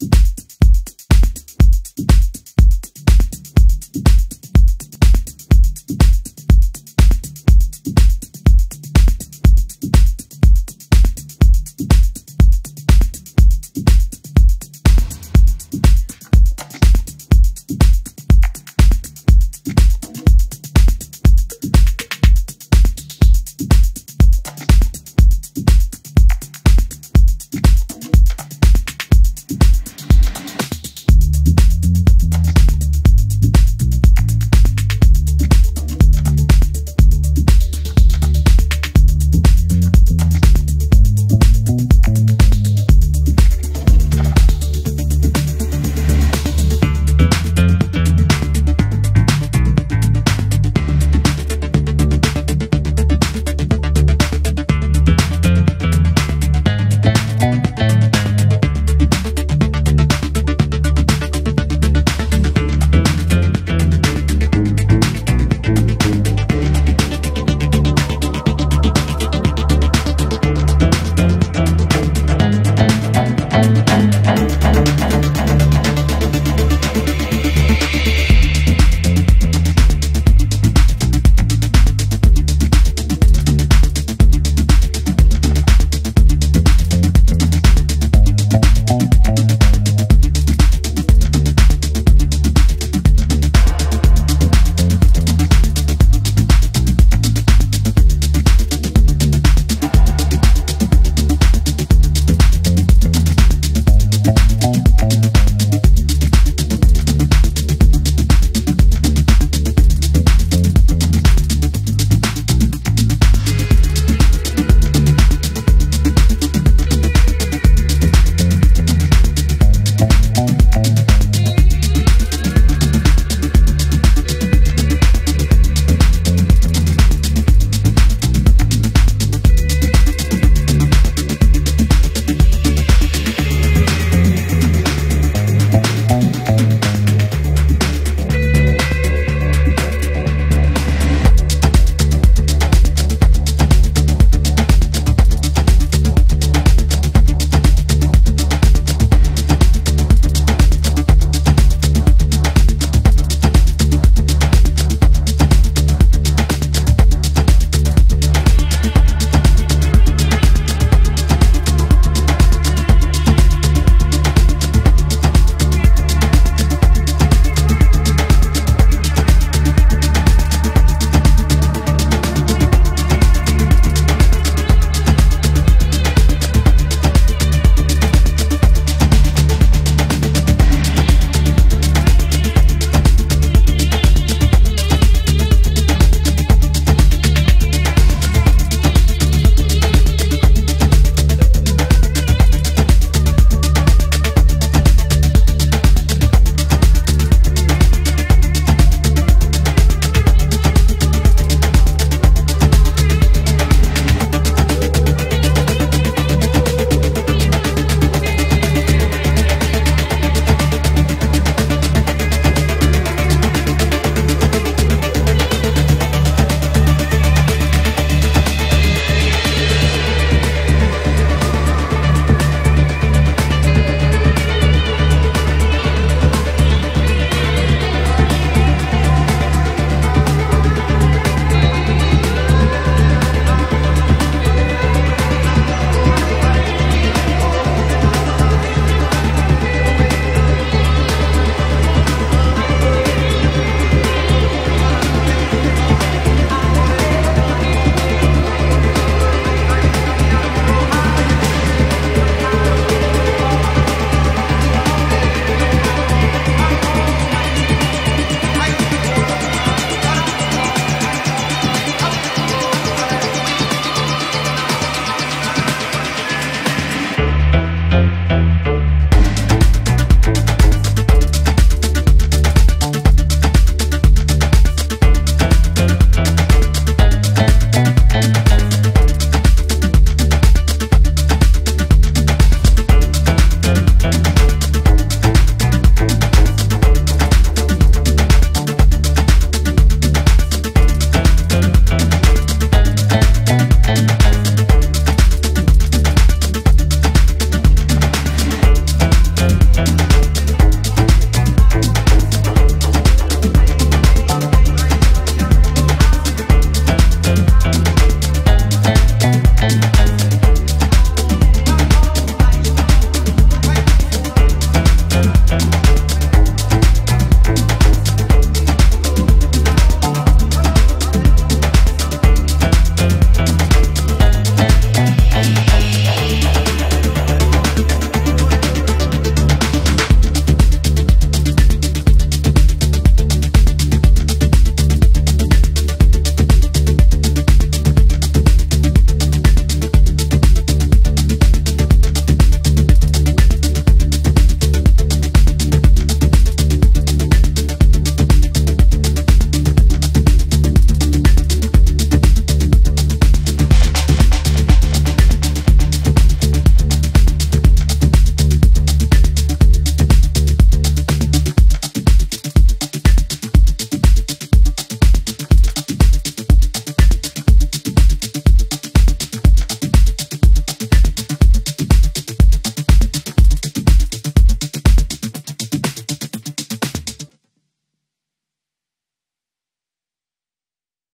you